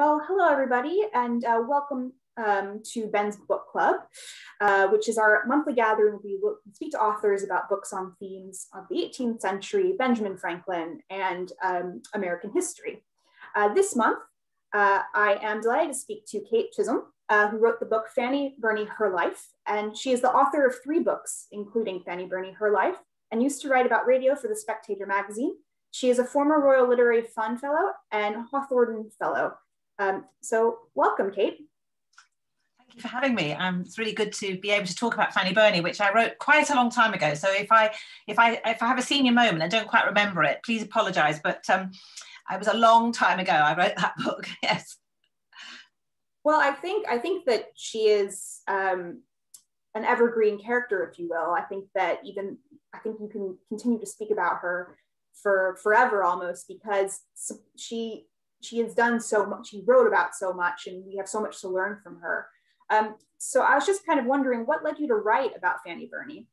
Well, hello everybody, and uh, welcome um, to Ben's Book Club, uh, which is our monthly gathering we speak to authors about books on themes of the 18th century, Benjamin Franklin, and um, American history. Uh, this month, uh, I am delighted to speak to Kate Chisholm, uh, who wrote the book Fanny Burney, Her Life, and she is the author of three books, including Fanny Burney, Her Life, and used to write about radio for the Spectator magazine. She is a former Royal Literary Fund Fellow and Hawthornden Fellow. Um, so welcome, Kate. Thank you for having me. Um, it's really good to be able to talk about Fanny Burney, which I wrote quite a long time ago. So if I if I if I have a senior moment and don't quite remember it, please apologise. But um, it was a long time ago I wrote that book. Yes. Well, I think I think that she is um, an evergreen character, if you will. I think that even I think you can continue to speak about her for forever almost because she she has done so much. She wrote about so much, and we have so much to learn from her. Um, so I was just kind of wondering, what led you to write about Fanny Burney?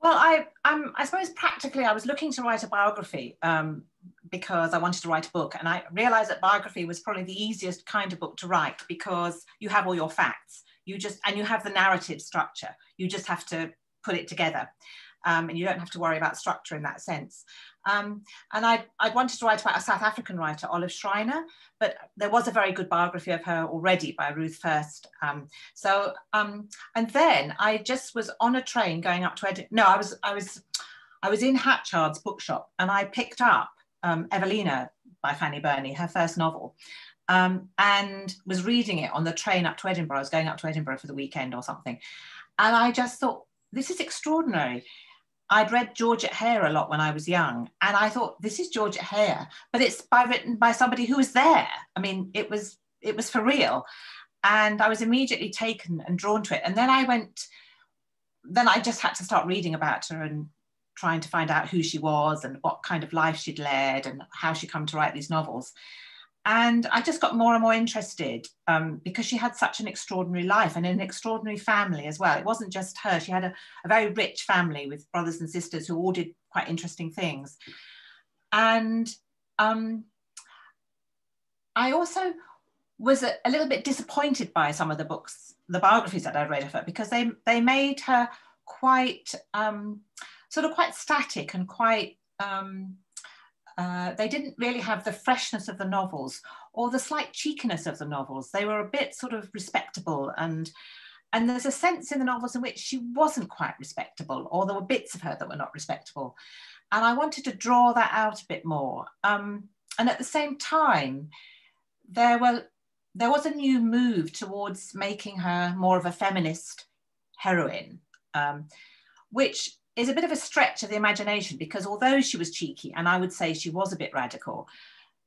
Well, I, I'm, I suppose practically, I was looking to write a biography um, because I wanted to write a book, and I realized that biography was probably the easiest kind of book to write because you have all your facts, you just and you have the narrative structure. You just have to put it together um, and you don't have to worry about structure in that sense. Um, and I, I wanted to write about a South African writer, Olive Schreiner, but there was a very good biography of her already by Ruth First. Um, so, um, and then I just was on a train going up to Edinburgh. No, I was, I was, I was in Hatchard's bookshop and I picked up um, Evelina by Fanny Burney, her first novel. Um, and was reading it on the train up to Edinburgh. I was going up to Edinburgh for the weekend or something. And I just thought, this is extraordinary. I'd read Georgette Heyer a lot when I was young, and I thought this is Georgette Heyer, but it's by written by somebody who was there. I mean, it was it was for real, and I was immediately taken and drawn to it. And then I went, then I just had to start reading about her and trying to find out who she was and what kind of life she'd led and how she come to write these novels. And I just got more and more interested um, because she had such an extraordinary life and an extraordinary family as well. It wasn't just her, she had a, a very rich family with brothers and sisters who all did quite interesting things. And um, I also was a, a, little bit disappointed by some of the books, the biographies that I read of her, because they, they made her quite um, sort of quite static and quite um, uh, they didn't really have the freshness of the novels or the slight cheekiness of the novels. They were a bit sort of respectable and and there's a sense in the novels in which she wasn't quite respectable, or there were bits of her that were not respectable. And I wanted to draw that out a bit more. Um, and at the same time, there were there was a new move towards making her more of a feminist heroine, um, which is a bit of a stretch of the imagination because although she was cheeky, and I would say she was a bit radical,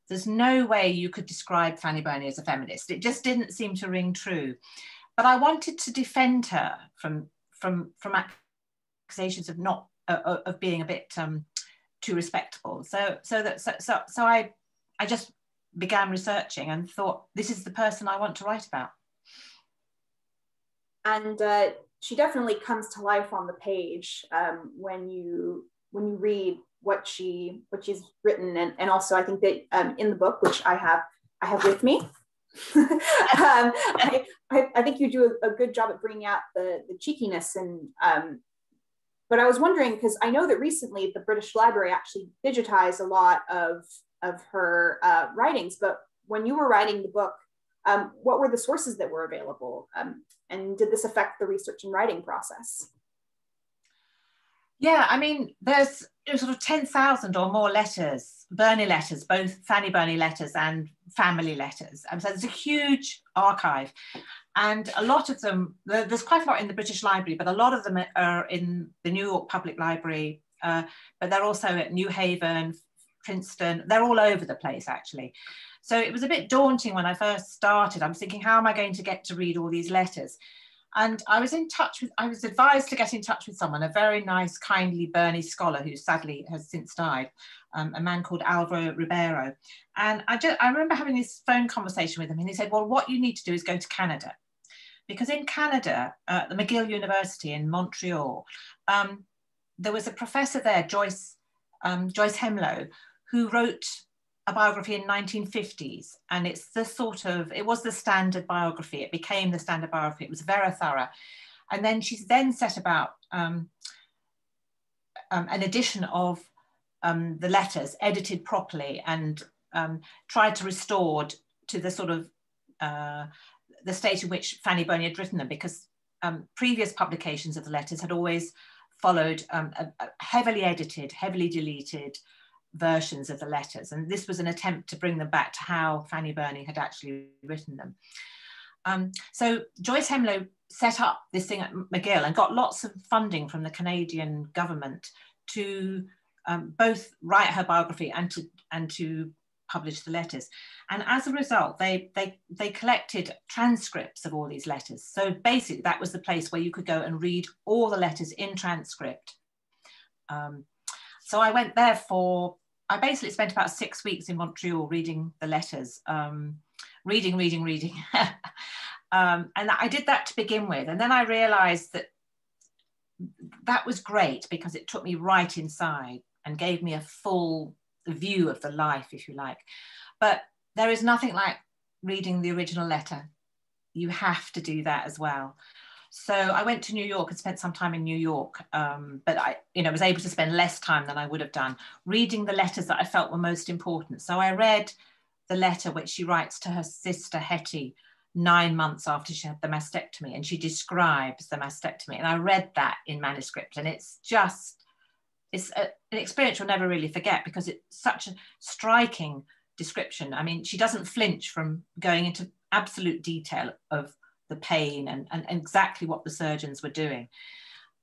there's no way you could describe Fanny Burney as a feminist. It just didn't seem to ring true. But I wanted to defend her from from from accusations of not uh, of being a bit um, too respectable. So so that so, so so I I just began researching and thought this is the person I want to write about. And uh, she definitely comes to life on the page um, when you when you read what she what she's written and, and also I think that um, in the book which I have I have with me um, I, I, I, think you do a, a, good job at bringing out the, the cheekiness and um, but I was wondering because I know that recently the British Library actually digitized a lot of of her uh, writings but when you were writing the book um, what were the sources that were available? Um, and did this affect the research and writing process? Yeah, I mean, there's sort of 10,000 or more letters, Burney letters, both Fanny Burney letters and family letters. And so there's a huge archive. And a lot of them, there's quite a lot in the British Library, but a lot of them are in the New York Public Library, uh, but they're also at New Haven, Princeton, they're all over the place actually. So it was a bit daunting when I first started. I'm thinking, how am I going to get to read all these letters? And I was in touch with, I was advised to get in touch with someone, a very nice, kindly Burney scholar who sadly has since died, um, a man called Alvaro Ribeiro. And I, just, I remember having this phone conversation with him, and he said, Well, what you need to do is go to Canada. Because in Canada, uh, the McGill University in Montreal, um, there was a professor there, Joyce, um, Joyce Hemlow, who wrote a biography in 1950s and it's the sort of it was the standard biography. It became the standard biography. It was very thorough. And then she's then set about um, um, an edition of um, the letters edited properly and um, tried to restore to the sort of uh, the state in which Fanny Burney had written them because um, previous publications of the letters had always followed um, a, a heavily edited, heavily deleted versions of the letters. And this was an attempt to bring them back to how Fanny Burney had actually written them. Um, so Joyce Hemlow set up this thing at McGill and got lots of funding from the Canadian government to um, both write her biography and to and to publish the letters. And as a result, they they they collected transcripts of all these letters. So basically, that was the place where you could go and read all the letters in transcript. Um, so I went there for I basically spent about six weeks in Montreal reading the letters, um, reading, reading, reading. um, and I did that to begin with. And then I realized that that was great because it took me right inside and gave me a full view of the life, if you like. But there is nothing like reading the original letter. You have to do that as well. So I went to New York and spent some time in New York, um, but I, you know, was able to spend less time than I would have done reading the letters that I felt were most important. So I read the letter which she writes to her sister Hetty nine months after she had the mastectomy, and she describes the mastectomy. And I read that in manuscript, and it's just it's a, an experience you'll never really forget because it's such a striking description. I mean, she doesn't flinch from going into absolute detail of the pain and, and, exactly what the surgeons were doing.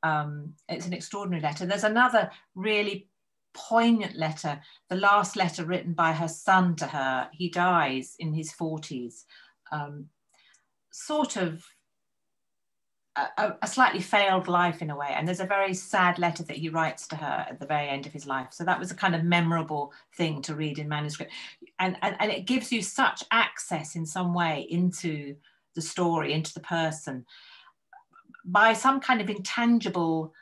Um, it's an extraordinary letter. There's another really poignant letter, the last letter written by her son to her. He dies in his 40s, um, sort of a, a, slightly failed life in a way. And there's a very sad letter that he writes to her at the very end of his life. So that was a kind of memorable thing to read in manuscript. And, and, and it gives you such access in some way into the story, into the person by some kind of intangible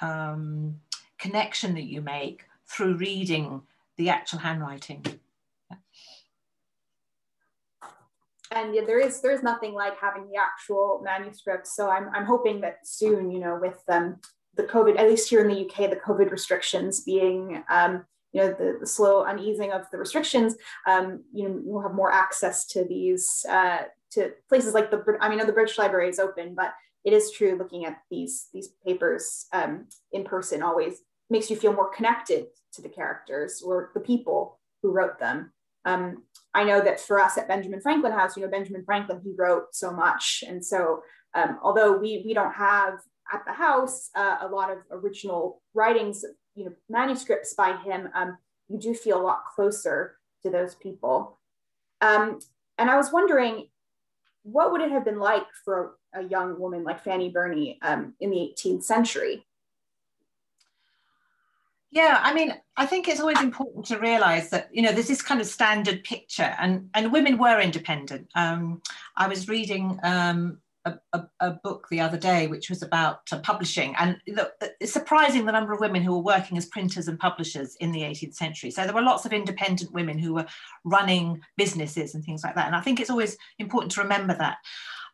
um, connection that you make through reading the actual handwriting. And yeah, there is there is nothing like having the actual manuscript. So I'm I'm hoping that soon, you know, with um, the COVID, at least here in the UK, the COVID restrictions being um, you know the, the, slow uneasing of the restrictions um, you know we'll have more access to these uh, to places like the i mean the british library is open but it is true looking at these these papers um, in person always makes you feel more connected to the characters or the people who wrote them. Um, i know that for us at benjamin franklin house you know benjamin franklin he wrote so much. And so um, although we we don't have at the house uh, a lot of original writings you know manuscripts by him, um, you do feel a lot closer to those people. Um, and I was wondering, what would it have been like for a, a young woman like Fanny Burney um, in the 18th century? Yeah, I mean, I think it's always important to realize that, you know, there's this kind of standard picture and, and women were independent. Um, I was reading um, a, a, a, book the other day which was about uh, publishing. And look, it's surprising the number of women who were working as printers and publishers in the 18th century. So there were lots of independent women who were running businesses and things like that. And i think it's always important to remember that.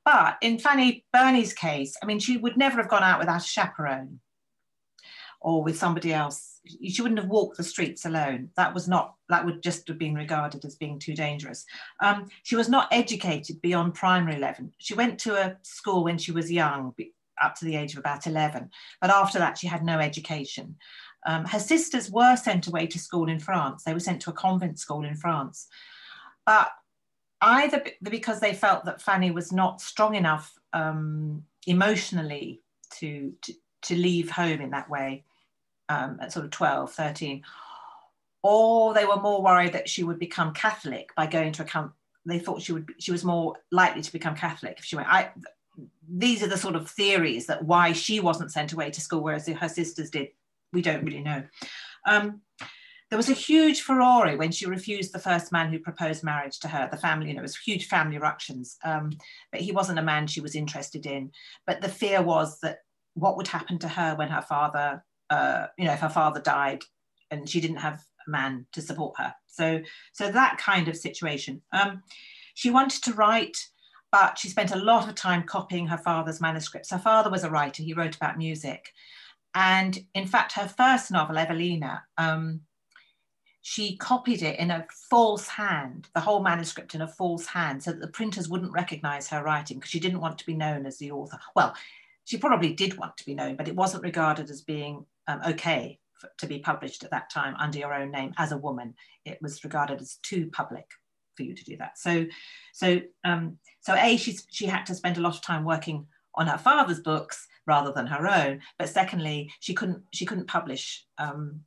But in fanny burney's case i mean she would never have gone out without a chaperone or with somebody else she wouldn't have walked the streets alone. That was not, that would just have been regarded as being too dangerous. Um, she was not educated beyond primary 11. She went to a school when she was young, up to the age of about 11. But after that, she had no education. Um, her sisters were sent away to school in France. They were sent to a convent school in France. But either because they felt that Fanny was not strong enough um, emotionally to, to, to leave home in that way, um, at sort of 12, 13, or they were more worried that she would become Catholic by going to a camp. They thought she would, she was more likely to become Catholic if she went. I, these are the sort of theories that why she wasn't sent away to school, whereas her sisters did. We don't really know. Um, there was a huge furore when she refused the first man who proposed marriage to her. The family, you know, it was huge family ructions. Um, but he wasn't a man she was interested in. But the fear was that what would happen to her when her father uh, you know, if her father died and she didn't have a man to support her. So, so that kind of situation. Um, she wanted to write, but she spent a lot of time copying her father's manuscripts. Her father was a writer, he wrote about music. And in fact, her first novel, Evelina, um, she copied it in a false hand, the whole manuscript in a false hand, so that the printers wouldn't recognize her writing because she didn't want to be known as the author. Well, she probably did want to be known, but it wasn't regarded as being um, okay for, to be published at that time under your own name as a woman. It was regarded as too public for you to do that. So, so, um, so a she's, she had to spend a lot of time working on her father's books rather than her own. But secondly, she couldn't she couldn't publish um,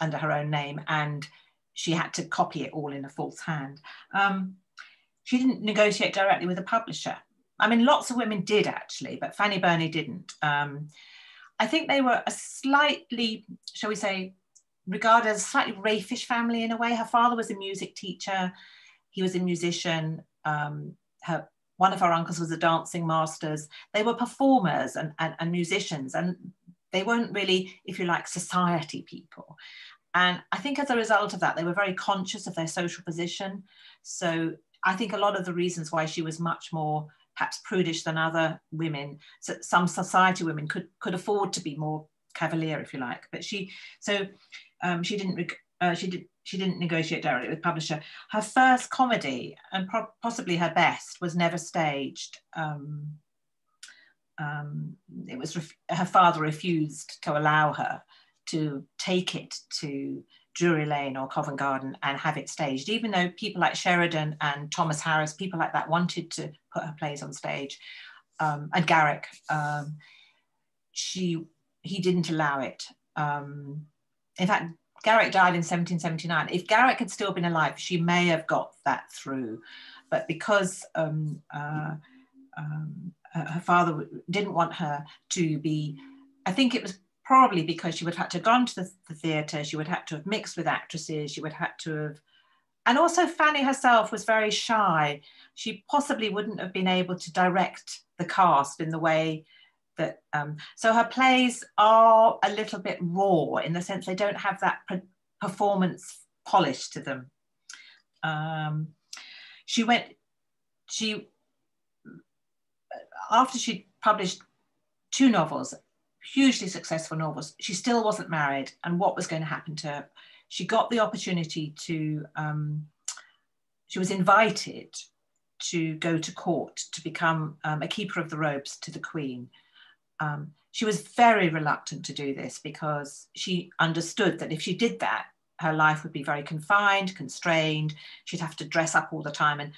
under her own name, and she had to copy it all in a false hand. Um, she didn't negotiate directly with a publisher. I mean, lots of women did actually, but Fanny Burney didn't. Um, I think they were a slightly, shall we say, regarded as a slightly raffish family in a way. Her father was a music teacher, he was a musician. Um, her one of her uncles was a dancing masters. They were performers and, and, and musicians, and they weren't really, if you like, society people. And I think as a result of that, they were very conscious of their social position. So I think a lot of the reasons why she was much more perhaps prudish than other women, so some society women could could afford to be more cavalier, if you like. But she, so um, she didn't uh, she did she didn't negotiate directly with publisher. Her first comedy and possibly her best was never staged. Um, um, it was her father refused to allow her to take it to Drury Lane or Covent Garden and have it staged, even though people like Sheridan and Thomas Harris, people like that, wanted to put her plays on stage, um, and Garrick, um, she he didn't allow it. Um, in fact, Garrick died in 1779. If Garrick had still been alive, she may have got that through. But because um, uh, um, her father didn't want her to be, I think it was probably because she would have had to have gone to the, the theatre, she would have had to have mixed with actresses, she would have had to have, and also Fanny herself was very shy. She possibly wouldn't have been able to direct the cast in the way that um, so her plays are a little bit raw in the sense they don't have that performance polish to them. Um, she went, she, after she published two novels, hugely successful novels, she still wasn't married. And what was going to happen to her? She got the opportunity to, um, she was invited to go to court to become um, a keeper of the robes to the Queen. Um, she was very reluctant to do this because she understood that if she did that, her life would be very confined, constrained. She'd have to dress up all the time. And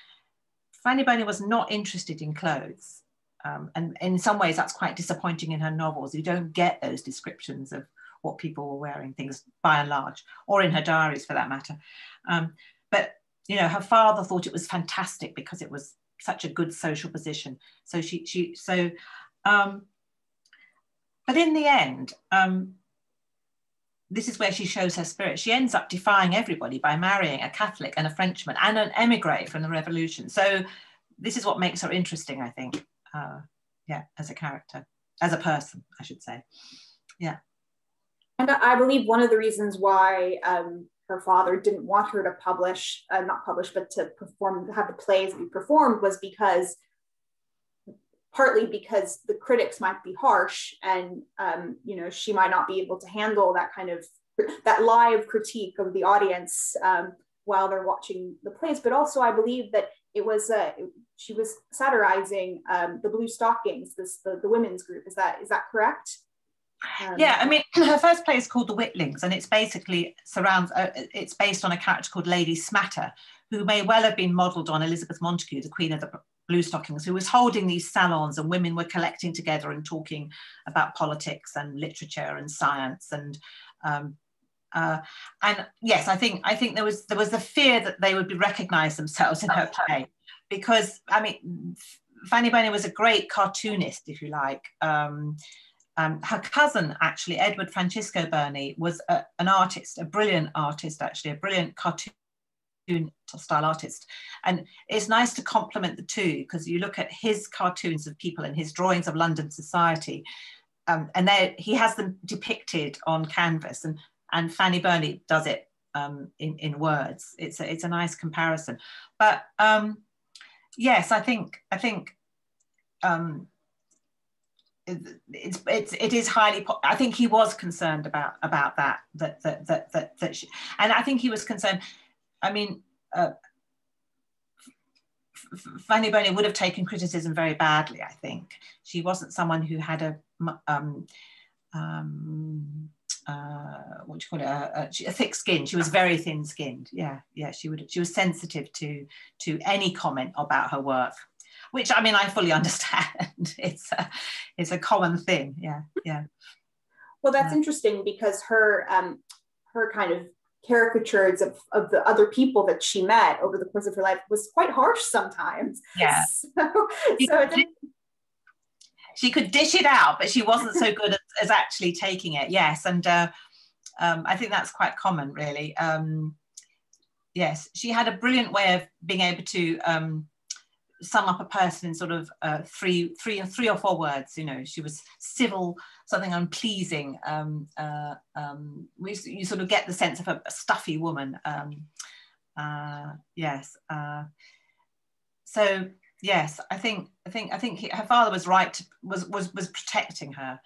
Fanny Burney was not interested in clothes. Um, and in some ways, that's quite disappointing in her novels. You don't get those descriptions of what people were wearing, things by and large, or in her diaries for that matter. Um, but you know, her father thought it was fantastic because it was such a good social position. So she, she, so um, but in the end, um, this is where she shows her spirit. She ends up defying everybody by marrying a Catholic and a Frenchman and an emigre from the revolution. So this is what makes her interesting, I think. Yeah, as a character, as a person, I should say. Yeah. And I believe one of the reasons why um, her father didn't want her to publish, uh, not publish, but to perform, have the plays be performed was because partly because the critics might be harsh and um, you know she might not be able to handle that kind of that live critique of the audience um, while they're watching the plays but also i believe that it was uh, she was satirizing um, the blue stockings this the, the women's group is that is that correct um, yeah, I mean, her first play is called The Witlings, and it's basically surrounds. Uh, it's based on a character called Lady Smatter, who may well have been modelled on Elizabeth Montagu, the Queen of the Blue Stockings, who was holding these salons and women were collecting together and talking about politics and literature and science and um, uh, and yes, I think I think there was there was the fear that they would be recognised themselves in her play because I mean Fanny Burney was a great cartoonist, if you like. Um, um, her cousin, actually, Edward Francesco Burney, was a, an artist, a brilliant artist, actually, a brilliant cartoon style artist. And it's nice to complement the two because you look at his cartoons of people and his drawings of London society, um, and he has them depicted on canvas. And, and Fanny Burney does it um, in, in words. It's a, it's a nice comparison. But um, yes, I think, I think um, it's it's it is highly i think he was concerned about about that that that that that, that she, and i think he was concerned i mean uh, Fanny Burney would have taken criticism very badly. I think she wasn't someone who had a um, um, uh, what do you call it? A, a, a, thick skin. She was very thin-skinned. Yeah, yeah. She would. She was sensitive to to any comment about her work, which I mean I fully understand. it's a it's a common thing. Yeah, yeah. Well, that's yeah. interesting because her um, her kind of caricatures of, of the other people that she met over the course of her life was quite harsh sometimes. Yeah. So, so she could dish it out, but she wasn't so good as, as actually taking it. Yes, and uh, um, I think that's quite common, really. Um, yes, she had a brilliant way of being able to um, sum up a person in sort of uh, three, three, three or four words. You know, she was civil, something unpleasing. Um, uh, um, you sort of get the sense of a, a stuffy woman. Um, uh, yes. Uh, so yes, I think I think I think he, her father was right. To, was was was protecting her.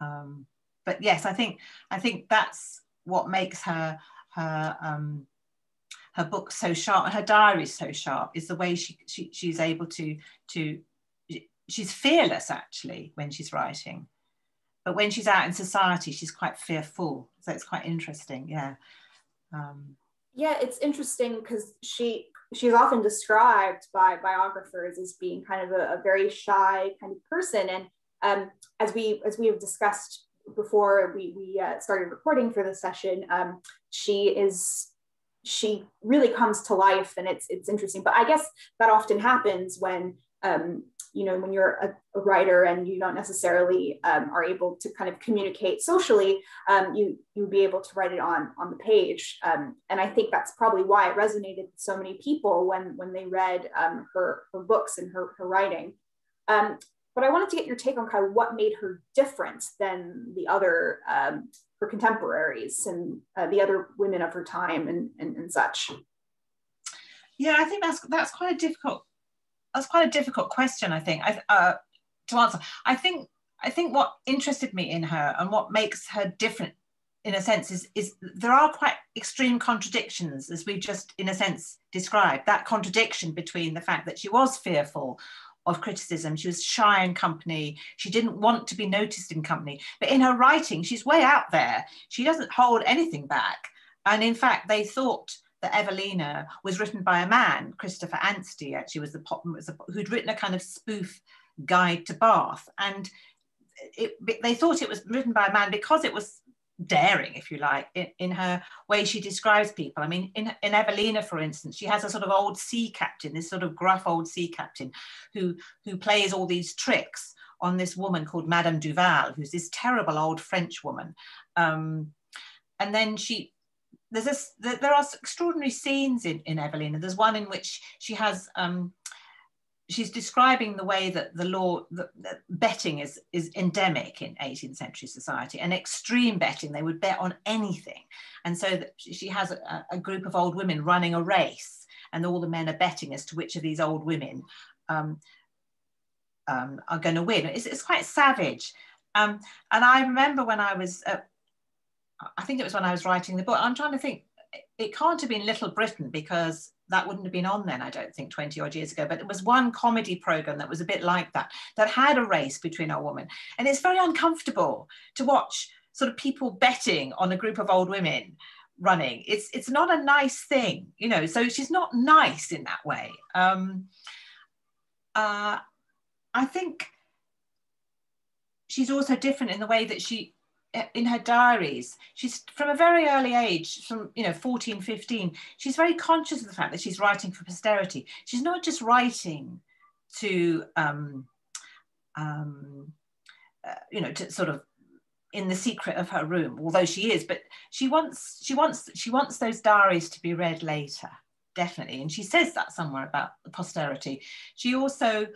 Um, but yes, I think I think that's what makes her her um, her book so sharp her diary so sharp is the way she, she she's able to to she's fearless actually when she's writing but when she's out in society she's quite fearful so it's quite interesting yeah um, yeah it's interesting because she she's often described by biographers as being kind of a, a very shy kind of person. And um, as we as we have discussed before we, we uh, started recording for the session um, she is she really comes to life and it's it's interesting. But i guess that often happens when um, you know when you're a, a, writer and you don't necessarily um, are able to kind of communicate socially um, you you'll be able to write it on on the page um, and i think that's probably why it resonated with so many people when when they read um, her her books and her, her writing um, but i wanted to get your take on kind of what made her different than the other um, her contemporaries and uh, the other women of her time and, and, and such? Yeah, I think that's that's quite a difficult that's quite a difficult question. I think I, uh, to answer. I think I think what interested me in her and what makes her different in a sense is, is there are quite extreme contradictions as we've just in a sense described that contradiction between the fact that she was fearful of criticism. She was shy in company. She didn't want to be noticed in company. But in her writing, she's way out there. She doesn't hold anything back. And in fact, they thought that Evelina was written by a man, Christopher Anstey, actually was the was a, who'd written a kind of spoof guide to Bath. And it, they thought it was written by a man because it was daring, if you like, in, in her way she describes people. I mean, in, in Evelina, for instance, she has a sort of old sea captain, this sort of gruff old sea captain who, who plays all these tricks on this woman called Madame Duval, who's this terrible old French woman. Um, and then she, there's this, there are extraordinary scenes in, in Evelina. There's one in which she has, um, she's describing the way that the law that, betting is is endemic in 18th century society and extreme betting they would bet on anything. And so that she has a, a, group of old women running a race and all the men are betting as to which of these old women um, um, are going to win. It's, it's, quite savage. Um, and i remember when i was uh, i think it was when i was writing the book i'm trying to think it can't have been little britain because that wouldn't have been on then, I don't think, 20 odd years ago. But it was one comedy program that was a bit like that, that had a race between a woman. And it's very uncomfortable to watch sort of people betting on a group of old women running. It's it's not a nice thing, you know. So she's not nice in that way. Um, uh, I think she's also different in the way that she in her diaries she's from a very early age from you know 14 15 she's very conscious of the fact that she's writing for posterity. She's not just writing to um, um, uh, you know to sort of in the secret of her room although she is but she wants she wants she wants those diaries to be read later definitely. And she says that somewhere about the posterity. She also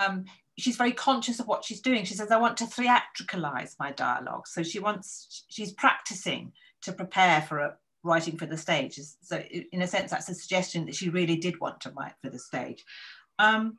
um, she's very conscious of what she's doing. She says, I want to theatricalize my dialogue. So she wants, she's practicing to prepare for a writing for the stage. So in a sense, that's a suggestion that she really did want to write for the stage. Um,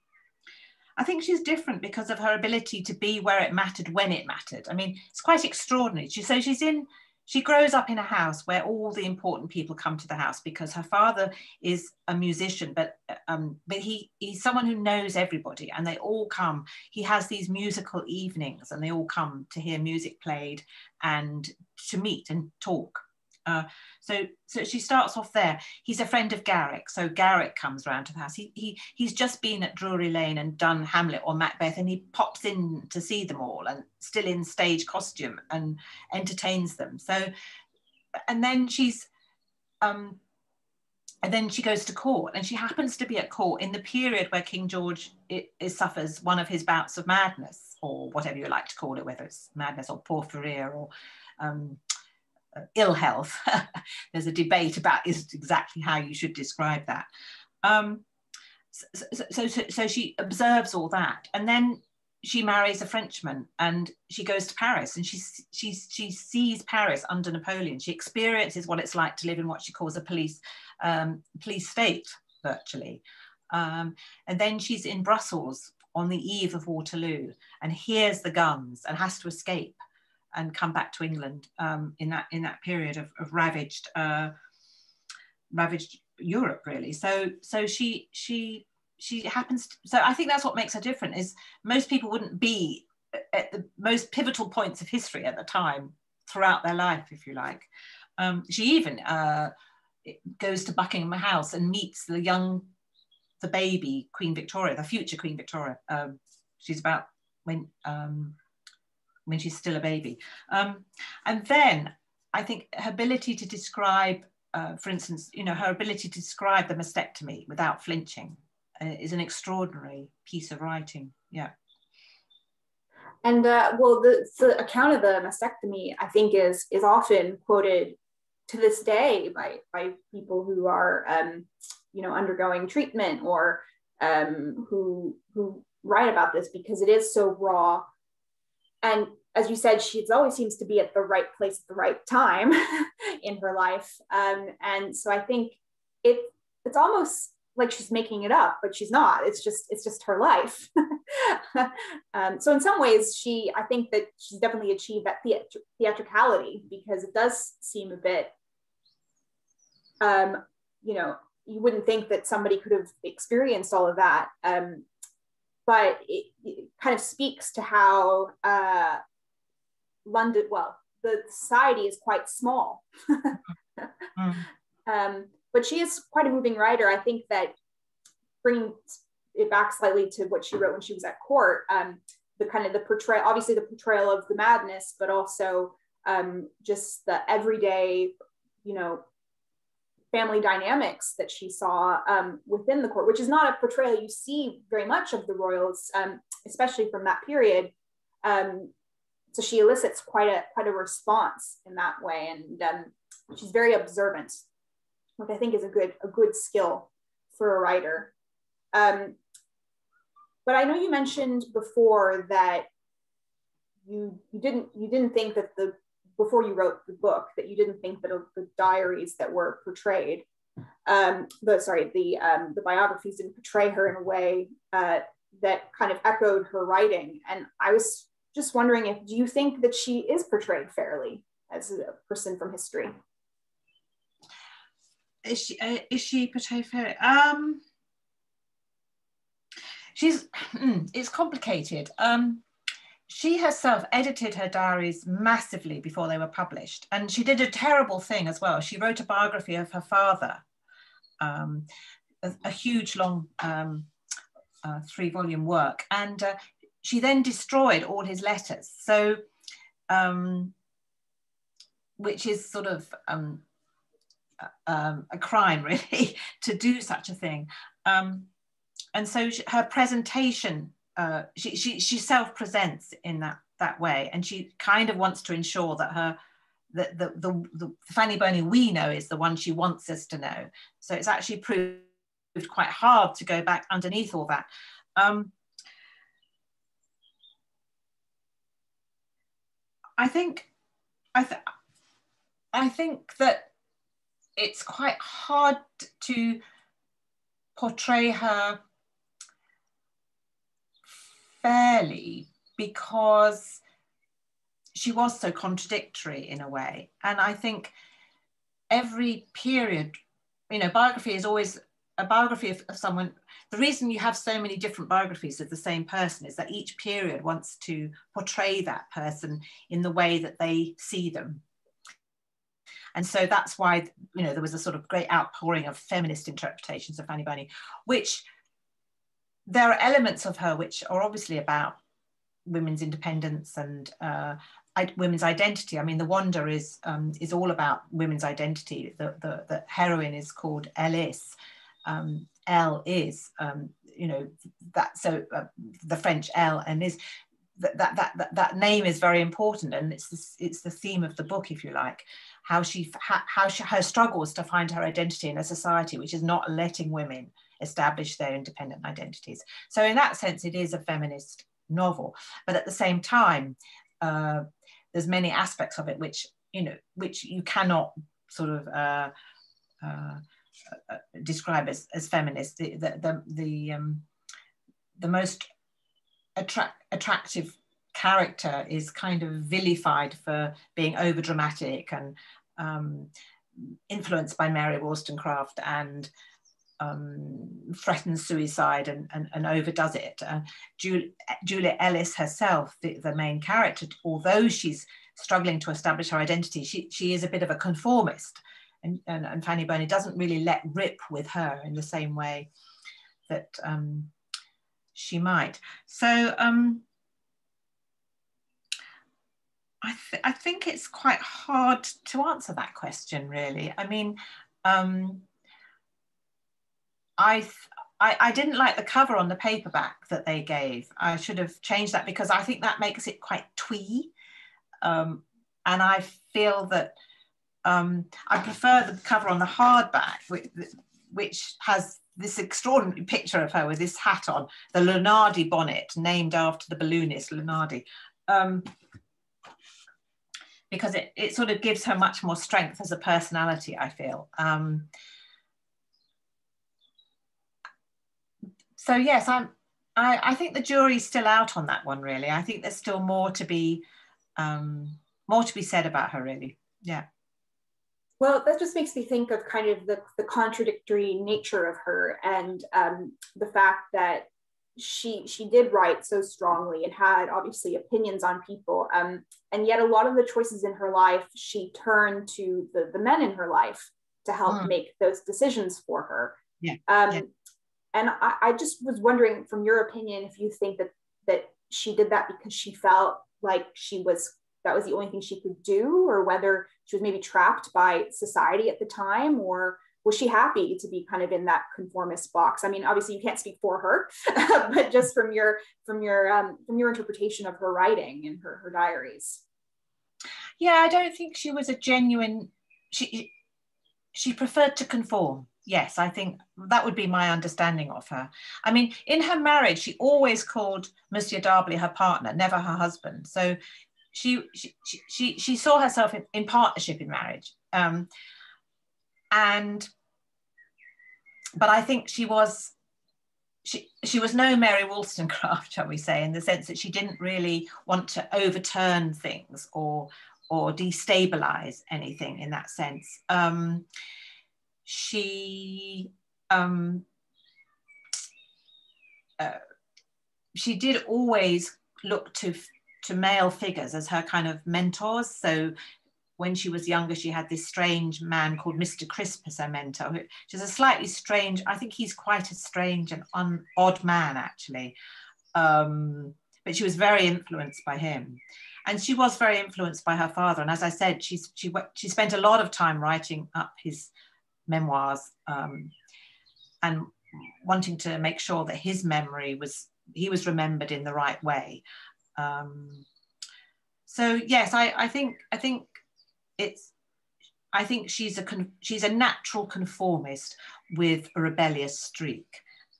I think she's different because of her ability to be where it mattered when it mattered. I mean, it's quite extraordinary. She, so she's in, she grows up in a house where all the important people come to the house because her father is a musician, but um, but he he's someone who knows everybody, and they all come. He has these musical evenings, and they all come to hear music played and to meet and talk. Uh, so, so she starts off there. He's a friend of Garrick, so Garrick comes round to the house. He, he, he's just been at Drury Lane and done Hamlet or Macbeth, and he pops in to see them all, and still in stage costume, and entertains them. So, and then she's, um, and then she goes to court, and she happens to be at court in the period where King George it, it suffers one of his bouts of madness, or whatever you like to call it, whether it's madness or porphyria or um, ill health. There's a debate about is exactly how you should describe that. Um, so, so, so, so she observes all that, and then she marries a Frenchman, and she goes to Paris, and she she she sees Paris under Napoleon. She experiences what it's like to live in what she calls a police um, police state, virtually. Um, and then she's in Brussels on the eve of Waterloo and hears the guns and has to escape and come back to England um, in that in that period of, of ravaged uh, ravaged Europe really. So so she she she happens. To, so I think that's what makes her different. Is most people wouldn't be at the most pivotal points of history at the time throughout their life, if you like. Um, she even uh, goes to Buckingham House and meets the young, the baby Queen Victoria, the future Queen Victoria. Um, she's about when um, when she's still a baby. Um, and then I think her ability to describe, uh, for instance, you know, her ability to describe the mastectomy without flinching uh, is an extraordinary piece of writing. Yeah. And uh, well, the, the account of the mastectomy, I think, is is often quoted to this day by by people who are, um, you know, undergoing treatment or um, who who write about this because it is so raw and as you said, she always seems to be at the right place at the right time in her life. Um, and so I think it it's almost like she's making it up, but she's not. It's just it's just her life. um, so in some ways, she I think that she's definitely achieved that theatr- theatricality because it does seem a bit, um, you know, you wouldn't think that somebody could have experienced all of that. But it, it kind of speaks to how uh, London, well, the society is quite small. mm. um, but she is quite a moving writer. I think that bringing it back slightly to what she wrote when she was at court, um, the kind of the portrayal, obviously the portrayal of the madness, but also um, just the everyday, you know, family dynamics that she saw um, within the court, which is not a portrayal you see very much of the royals, um, especially from that period. Um, so she elicits quite a quite a response in that way, and um, she's very observant, which I think is a good a good skill for a writer. Um, but I know you mentioned before that you you didn't you didn't think that the before you wrote the book that you didn't think that the diaries that were portrayed, um, the sorry, the um, the biographies didn't portray her in a way uh, that kind of echoed her writing. And I was just wondering if do you think that she is portrayed fairly as a person from history? Is she uh, is she portrayed fairly? Um, she's mm, it's complicated. Um, she herself edited her diaries massively before they were published. And she did a terrible thing as well. She wrote a biography of her father, um, a, a, huge, long um, uh, three volume work. And uh, she then destroyed all his letters. So, um, which is sort of um, um, a crime, really, to do such a thing. Um, and so she, her presentation uh, she, she, she self-presents in that, that way. And she kind of wants to ensure that her, the, the, the, the Fanny Burney we know is the one she wants us to know. So it's actually proved quite hard to go back underneath all that. Um, I think, I, th I think that it's quite hard to portray her fairly because she was so contradictory in a way. And I think every period, you know, biography is always a biography of, of, someone. The reason you have so many different biographies of the same person is that each period wants to portray that person in the way that they see them. And so that's why, you know, there was a sort of great outpouring of feminist interpretations of Fanny Burney, which there are elements of her which are obviously about women's independence and uh, women's identity. I mean, the Wanderer is um, is all about women's identity. The, the, the heroine is called Ellis. Um, Elle is, um, you know, that so uh, the French L and is that, that that that name is very important, and it's the, it's the theme of the book, if you like, how she how, how she, her struggles to find her identity in a society which is not letting women establish their independent identities. So in that sense, it is a feminist novel, but at the same time. Uh, there's many aspects of it which you know which you cannot sort of uh, uh, uh, describe as, as feminist. The the the, the, um, the most attract, attractive character is kind of vilified for being over dramatic and um, influenced by Mary Wollstonecraft and um, threatens suicide and, and, and overdoes it. Uh, Julie, Julia Ellis herself, the, the main character, although she's struggling to establish her identity, she, she is a bit of a conformist. And, and, and Fanny Burney doesn't really let rip with her in the same way that um, she might. So um, I, th I think it's quite hard to answer that question, really. I mean, um, I, I, I didn't like the cover on the paperback that they gave. I should have changed that because I think that makes it quite twee. Um, and I feel that um, I prefer the cover on the hardback, which, which has this extraordinary picture of her with this hat on, the Lunardi bonnet, named after the balloonist Lunardi. Um, because it, it sort of gives her much more strength as a personality, I feel. Um, so yes, I'm. I, I think the jury's still out on that one. Really, I think there's still more to be um, more to be said about her. Really, yeah. Well, that just makes me think of kind of the, the contradictory nature of her and um, the fact that she she did write so strongly and had obviously opinions on people um, and yet a lot of the choices in her life she turned to the, the men in her life to help mm. make those decisions for her yeah. Um, yeah. And I, I just was wondering, from your opinion, if you think that that she did that because she felt like she was that was the only thing she could do, or whether she was maybe trapped by society at the time, or was she happy to be kind of in that conformist box? I mean, obviously you can't speak for her, but just from your from your um, from your interpretation of her writing and her her diaries. Yeah, I don't think she was a genuine. She she preferred to conform yes, I think that would be my understanding of her. I mean, in her marriage, she always called Monsieur D'Arblay her partner, never her husband. So she she she, she saw herself in, in partnership in marriage. Um, and but I think she was she, she was no Mary Wollstonecraft, shall we say, in the sense that she didn't really want to overturn things or or destabilize anything in that sense. Um, she um, uh, she did always look to to male figures as her kind of mentors. So when she was younger, she had this strange man called Mr. Crisp as her mentor, which is a slightly strange. I think he's quite a strange and un, odd man actually, um, but she was very influenced by him. And she was very influenced by her father. And as I said, she's, she, she spent a lot of time writing up his memoirs um, and wanting to make sure that his memory was he was remembered in the right way. Um, so yes, I, I think I think it's I think she's a she's a natural conformist with a rebellious streak,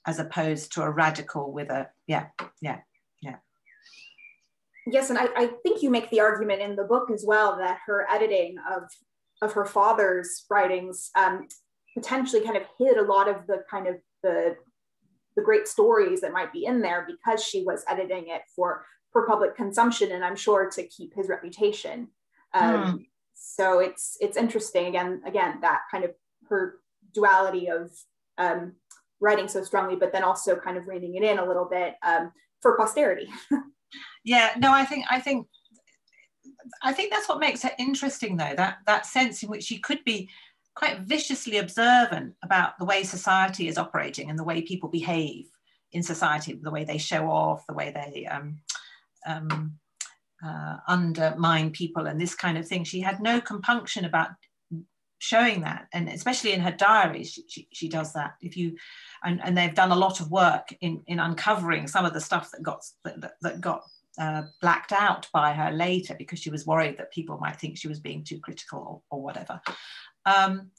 as opposed to a radical with a yeah yeah yeah. Yes, and I, I think you make the argument in the book as well that her editing of of her father's writings um, potentially kind of hid a lot of the kind of the the great stories that might be in there because she was editing it for for public consumption and i'm sure to keep his reputation um, mm. so it's it's interesting again again that kind of her duality of um, writing so strongly but then also kind of reining it in a little bit um, for posterity yeah no i think i think i think that's what makes it interesting though that that sense in which she could be quite viciously observant about the way society is operating and the way people behave in society, the way they show off, the way they um, um, uh, undermine people and this kind of thing. She had no compunction about showing that and especially in her diaries she, she, she, does that if you and, and they've done a lot of work in in uncovering some of the stuff that got that, that got uh, blacked out by her later because she was worried that people might think she was being too critical or, or whatever. Um,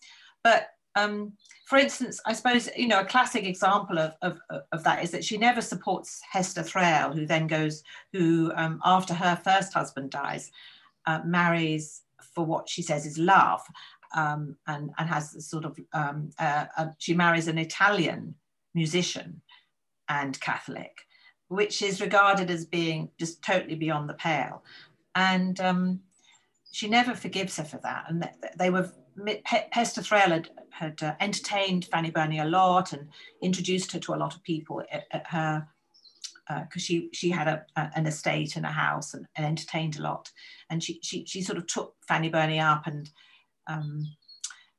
but um, for instance, I suppose, you know, a classic example of, of, of that is that she never supports Hester Thrale, who then goes, who um, after her first husband dies, uh, marries for what she says is love um, and, and has sort of, um, uh, uh, she marries an Italian musician and Catholic, which is regarded as being just totally beyond the pale. And um, she never forgives her for that. And they were Hester Thrale had, had uh, entertained Fanny Burney a lot and introduced her to a lot of people at, at her because uh, she she had a, a, an estate and a house and, and, entertained a lot, and she, she she sort of took Fanny Burney up and um,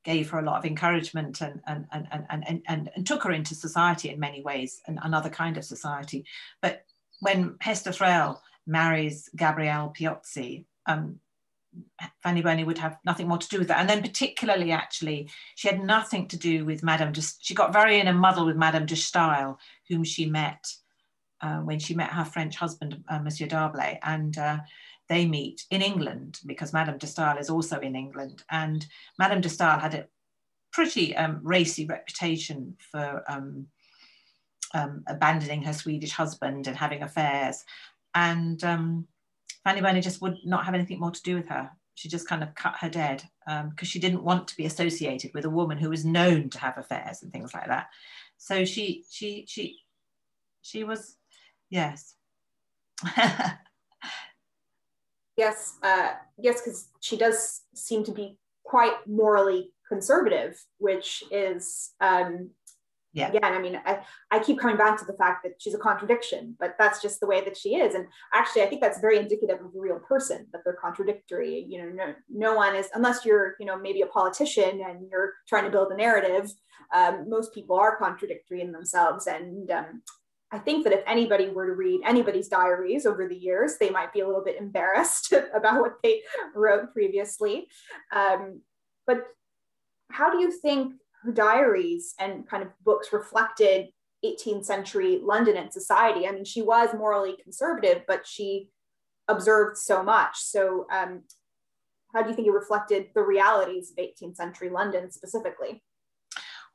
gave her a lot of encouragement and and, and, and, and, and, and took her into society in many ways and another kind of society. But when Hester Thrale marries Gabriele Piozzi, um, Fanny Burney would have nothing more to do with that. And then particularly, actually, she had nothing to do with Madame de, she got very in a muddle with Madame de Stael, whom she met uh, when she met her French husband, uh, Monsieur D'Arblay. And uh, they meet in England because Madame de Stael is also in England. And Madame de Stael had a pretty um, racy reputation for um, um, abandoning her Swedish husband and having affairs. And um, Fanny Burney just would not have anything more to do with her. She just kind of cut her dead because um, she didn't want to be associated with a woman who was known to have affairs and things like that. So she she she she was yes. yes, uh, yes, because she does seem to be quite morally conservative, which is um, yeah. again i mean I, I keep coming back to the fact that she's a contradiction but that's just the way that she is. And actually i think that's very indicative of a real person that they're contradictory. You know no, no one is unless you're you know maybe a politician and you're trying to build a narrative um, most people are contradictory in themselves. And um, i think that if anybody were to read anybody's diaries over the years they might be a little bit embarrassed about what they wrote previously um, but how do you think her diaries and kind of books reflected 18th century London and society. I mean, she was morally conservative, but she observed so much. So, um, how do you think it reflected the realities of 18th century London specifically?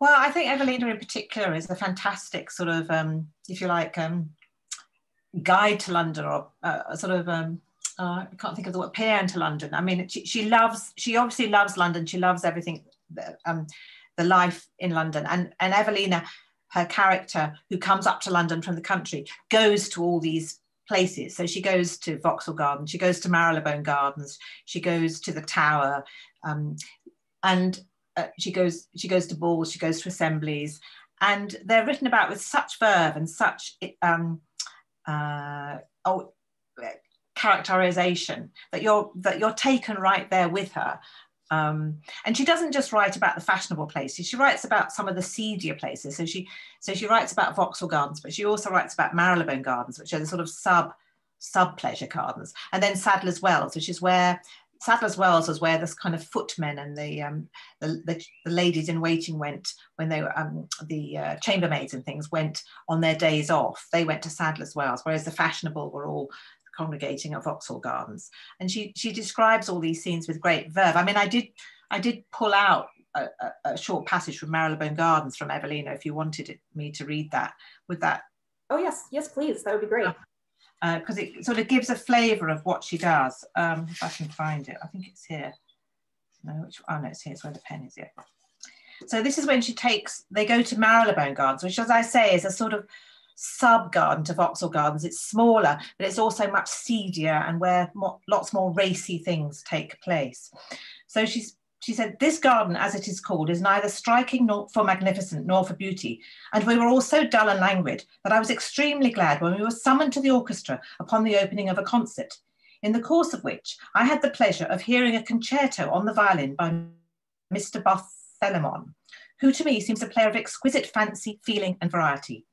Well, I think Evelina in particular is a fantastic sort of, um, if you like, um, guide to London or uh, sort of um, uh, I can't think of the word peer to London. I mean, she, she loves, she obviously loves London. She loves everything um, the life in London. And, and Evelina, her character, who comes up to London from the country, goes to all these places. So she goes to Vauxhall Gardens, she goes to Marylebone Gardens, she goes to the Tower, um, and uh, she goes she goes to balls, she goes to assemblies, and they're written about with such verve and such um, uh, oh, characterization that you're that you're taken right there with her. Um, and she doesn't just write about the fashionable places she writes about some of the seedier places. So she so she writes about vauxhall gardens but she also writes about marylebone gardens which are the sort of sub sub pleasure gardens and then sadler's wells which is where Sadler's Wells was where this kind of footmen and the, um, the, the, the, ladies in waiting went when they were um, the uh, chambermaids and things went on their days off. They went to Sadler's Wells, whereas the fashionable were all congregating at Vauxhall Gardens. And she, she describes all these scenes with great verve. I mean, I did, I did pull out a, a, a short passage from Marylebone Gardens from Evelina if you wanted it, me to read that. With that? Oh, yes, yes, please. That would be great. Because uh, it sort of gives a flavour of what she does. Um, if I can find it, I think it's here. no, which, oh no, it's here, it's where the pen is, yeah. So this is when she takes, they go to Marylebone Gardens, which as I say is a sort of sub garden to Vauxhall Gardens. It's smaller, but it's also much seedier and where more, lots more racy things take place. So she's she said, This garden, as it is called, is neither striking nor for magnificent nor for beauty. And we were all so dull and languid that I was extremely glad when we were summoned to the orchestra upon the opening of a concert, in the course of which I had the pleasure of hearing a concerto on the violin by Mr. Barthelemon, who to me seems a player of exquisite fancy, feeling, and variety.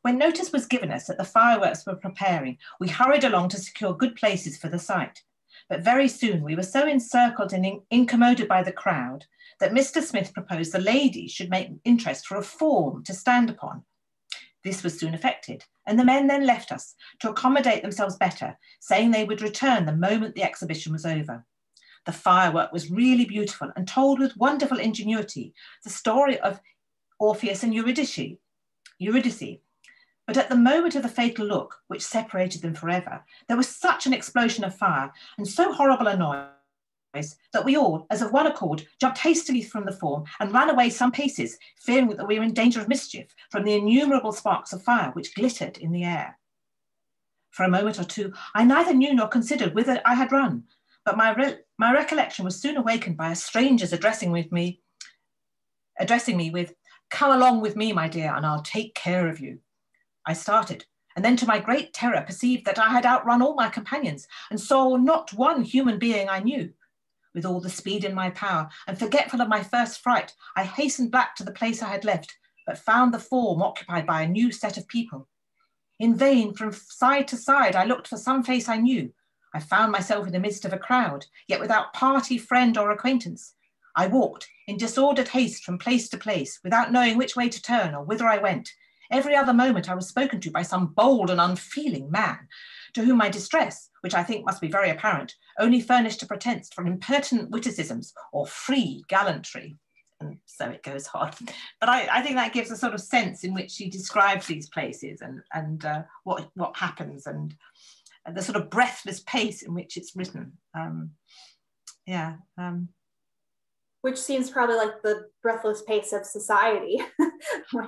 When notice was given us that the fireworks were preparing, we hurried along to secure good places for the sight. But very soon we were so encircled and in incommoded by the crowd that Mr. Smith proposed the ladies should make interest for a form to stand upon. This was soon effected, and the men then left us to accommodate themselves better, saying they would return the moment the exhibition was over. The firework was really beautiful and told with wonderful ingenuity the story of Orpheus and Eurydice, Eurydice but at the moment of the fatal look, which separated them forever, there was such an explosion of fire and so horrible a noise that we all, as of one accord, jumped hastily from the form and ran away some paces, fearing that we were in danger of mischief from the innumerable sparks of fire which glittered in the air. For a moment or two, I neither knew nor considered whither I had run, but my, re my recollection was soon awakened by a stranger's addressing with me, addressing me with, come along with me, my dear, and I'll take care of you. I started, and then to my great terror perceived that I had outrun all my companions and saw not one human being I knew. With all the speed in my power, and forgetful of my first fright, I hastened back to the place I had left, but found the form occupied by a new set of people. In vain, from side to side, I looked for some face I knew. I found myself in the midst of a crowd, yet without party, friend, or acquaintance. I walked in disordered haste from place to place, without knowing which way to turn or whither I went, Every other moment I was spoken to by some bold and unfeeling man, to whom my distress, which I think must be very apparent, only furnished a pretence for impertinent witticisms or free gallantry. And so it goes on. But I, I think that gives a sort of sense in which she describes these places and, and uh, what, what happens and the sort of breathless pace in which it's written. Um, yeah. Um, which seems probably like the breathless pace of society.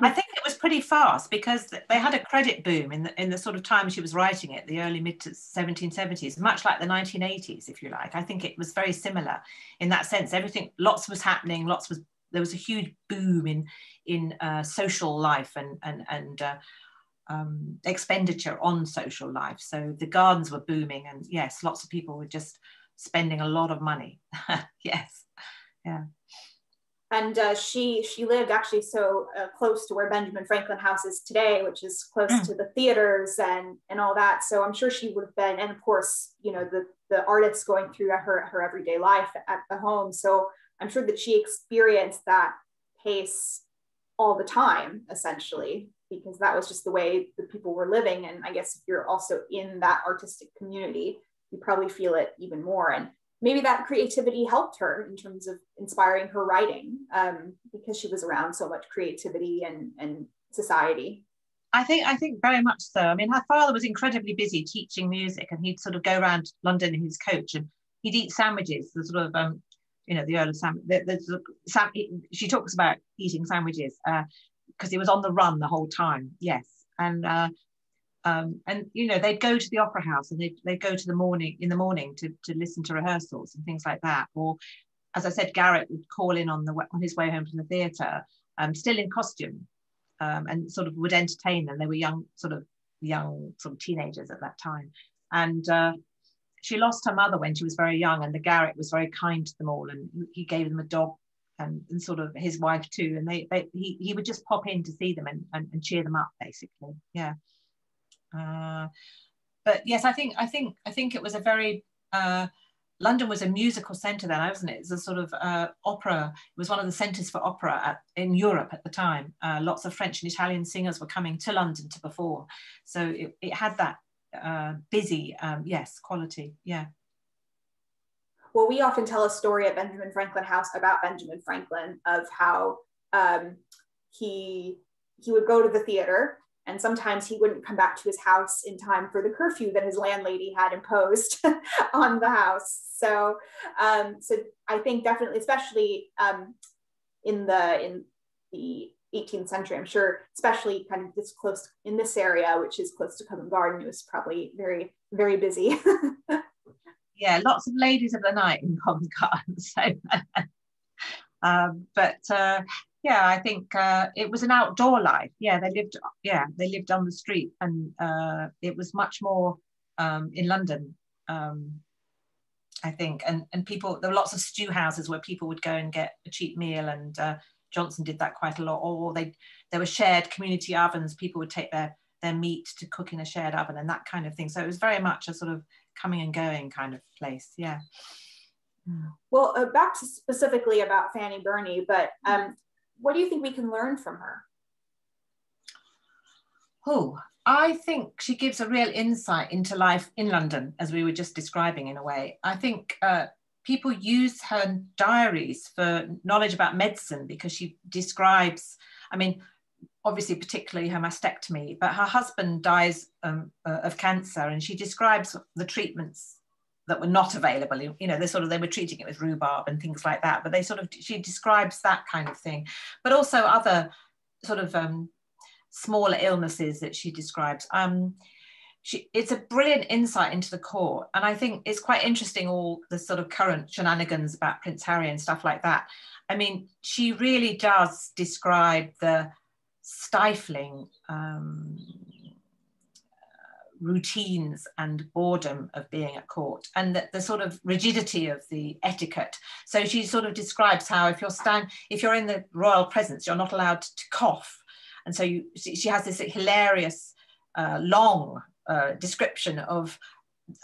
I think it was pretty fast because they had a credit boom in the in the sort of time she was writing it, the early mid 1770s, much like the 1980s, if you like. I think it was very similar in that sense. Everything, lots was happening, lots was there was a huge boom in in uh, social life and and and uh, um, expenditure on social life. So the gardens were booming, and yes, lots of people were just spending a lot of money. yes yeah and uh, she she lived actually so uh, close to where Benjamin Franklin House is today, which is close mm. to the theaters and and all that. So I'm sure she would have been, and of course, you know, the the artists going through her her everyday life at the home. So I'm sure that she experienced that pace all the time, essentially, because that was just the way the people were living. And I guess if you're also in that artistic community, you probably feel it even more. And maybe that creativity helped her in terms of inspiring her writing um, because she was around so much creativity and, and society. I think I think very much so. I mean, her father was incredibly busy teaching music, and he'd sort of go around London in his coach, and he'd eat sandwiches. The sort of um, you know, the Earl of Sam. The, the, Sam she talks about eating sandwiches because uh, he was on the run the whole time. Yes, and uh, um, and you know they'd go to the opera house and they'd, they'd go to the morning in the morning to, to listen to rehearsals and things like that. Or as i said Garrick would call in on the on his way home from the theatre um, still in costume um, and sort of would entertain them. They were young sort of young sort of teenagers at that time. And uh, she lost her mother when she was very young and the Garrick was very kind to them all and he gave them a dog and, and sort of his wife too. And they, they he, he would just pop in to see them and, and, and cheer them up basically. Yeah uh, but yes, I think I think I think it was a very uh, London was a musical centre then, wasn't it? It was a sort of uh, opera. It was one of the centres for opera at, in Europe at the time. Uh, lots of French and Italian singers were coming to London to perform, so it, it had that uh, busy, um, yes, quality. Yeah. Well, we often tell a story at Benjamin Franklin House about Benjamin Franklin of how um, he he would go to the theater and sometimes he wouldn't come back to his house in time for the curfew that his landlady had imposed on the house. So, um, so I think definitely, especially um, in the in the 18th century, I'm sure, especially kind of this close in this area, which is close to Covent Garden, it was probably very very busy. yeah, lots of ladies of the night in Covent Garden. So, um, but uh, yeah, I think uh, it was an outdoor life. Yeah, they lived. Yeah, they lived on the street, and uh, it was much more um, in London. Um, I think, and and people there were lots of stew houses where people would go and get a cheap meal, and uh, Johnson did that quite a lot. Or they there were shared community ovens. People would take their their meat to cook in a shared oven and that kind of thing. So it was very much a sort of coming and going kind of place. Yeah. Well, uh, back to specifically about Fanny Burney, but um, what do you think we can learn from her? Oh, I think she gives a real insight into life in London, as we were just describing in a way. I think uh, people use her diaries for knowledge about medicine because she describes, I mean, obviously, particularly her mastectomy, but her husband dies um, uh, of cancer and she describes the treatments that were not available. You know, they sort of they were treating it with rhubarb and things like that. But they sort of she describes that kind of thing, but also other sort of um, smaller illnesses that she describes. Um, she, it's a brilliant insight into the court, and I think it's quite interesting all the sort of current shenanigans about Prince Harry and stuff like that. I mean, she really does describe the stifling um, routines and boredom of being at court and the, the, sort of rigidity of the etiquette. So she sort of describes how if you're stand if you're in the royal presence you're not allowed to cough. And so you, she has this hilarious uh, long uh, description of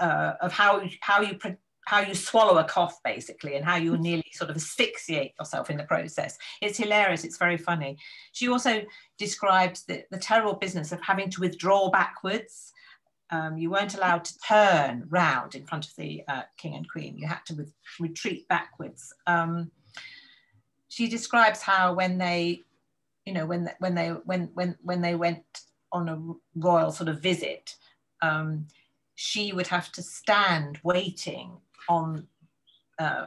uh, of how how you how you swallow a cough basically and how you nearly sort of asphyxiate yourself in the process. It's hilarious. It's very funny. She also describes the, the terrible business of having to withdraw backwards um, you weren't allowed to turn round in front of the uh, king and queen. You had to with, retreat backwards. Um, she describes how when they, you know, when when they when when when they went on a royal sort of visit, um, she would have to stand waiting on uh,